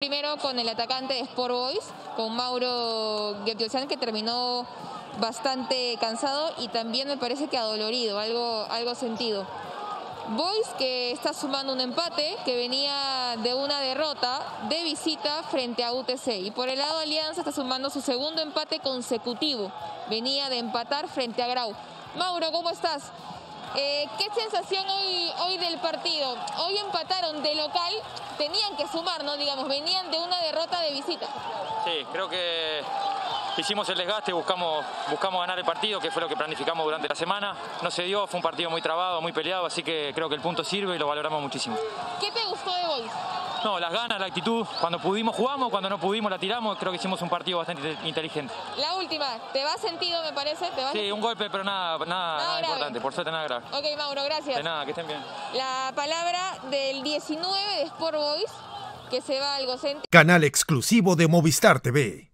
Primero con el atacante de Sport Boys, con Mauro Geptiosian, que terminó bastante cansado y también me parece que adolorido, algo, algo sentido. Boys que está sumando un empate, que venía de una derrota de visita frente a UTC. Y por el lado Alianza está sumando su segundo empate consecutivo. Venía de empatar frente a Grau. Mauro, ¿cómo estás? Eh, ¿Qué sensación hoy, hoy del partido? Hoy empataron de local, tenían que sumar, ¿no? Digamos, venían de una derrota de visita. Sí, creo que hicimos el desgaste, buscamos, buscamos ganar el partido, que fue lo que planificamos durante la semana. No se dio, fue un partido muy trabado, muy peleado, así que creo que el punto sirve y lo valoramos muchísimo. ¿Qué te gustó de Boys? No, las ganas, la actitud. Cuando pudimos jugamos, cuando no pudimos la tiramos. Creo que hicimos un partido bastante inteligente. La última, ¿te va sentido me parece? ¿Te va sí, un golpe, pero nada, nada, nada importante. Por suerte nada grave. Ok, Mauro, gracias. De nada, que estén bien. La palabra del 19 de Sport Boys que se va al Gocente. Canal exclusivo de Movistar TV.